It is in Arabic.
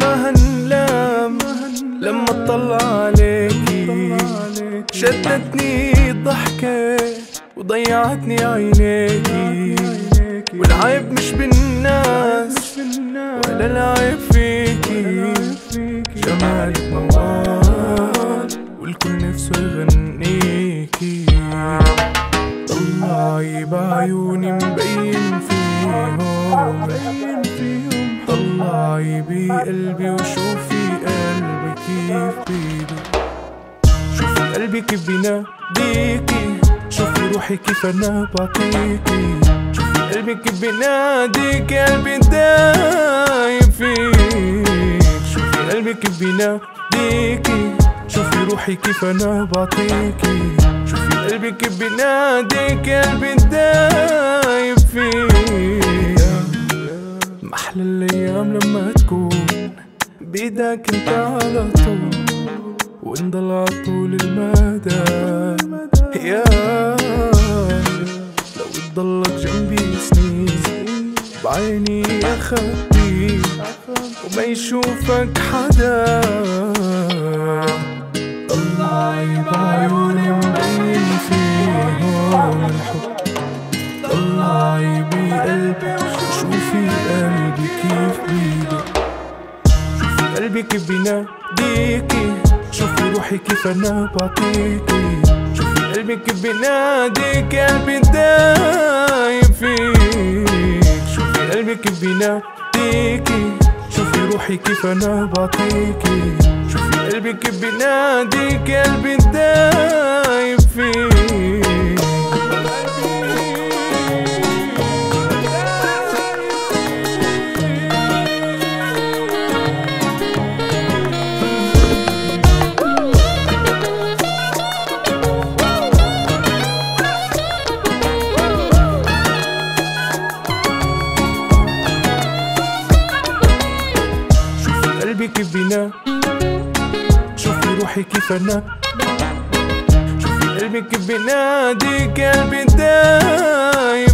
ما هنلام لما اطلع عليكي. شدتني الضحكة وضيعتني عينيكي. والعيب مش بالناس ولا العيب فيكي. جمالك موال والكل نفسه يغنيكي. طلعي بعيوني مبين طلعي بقلبي وشوفي قلبي كيف بيدي شوفي قلبي كيف بيناديكي شوفي روحي كيف أنا بعطيكي شوفي قلبي كيف بيناديك قلبي دايب فيك. شوفي قلبي كيف بيناديكي شوفي روحي كيف أنا بعطيكي شوفي قلبي كيف بيناديك قلبي محلى الأيام لما تكون بإيدك أنت على طول ونضل على طول المدى. يا لو تضلك جنبي سنين بعيني اخبي وما يشوفك حدا. طلعي بعيوني مبين فيهم. الحب كيف بيناديكي. شوفي روحي كيف أنا بعطيكي. شوفي قلبي كيف بيناديك قلبي دايب فيك. شوفي قلبي كيف بيناديكي. شوفي روحي كيف أنا بعطيكي. شوفي قلبي كيف بيناديك قلبي دايب كيف بينا شوفي روحي كيف أنا. شوفي قلبي كيف بيناديك قلبي دايب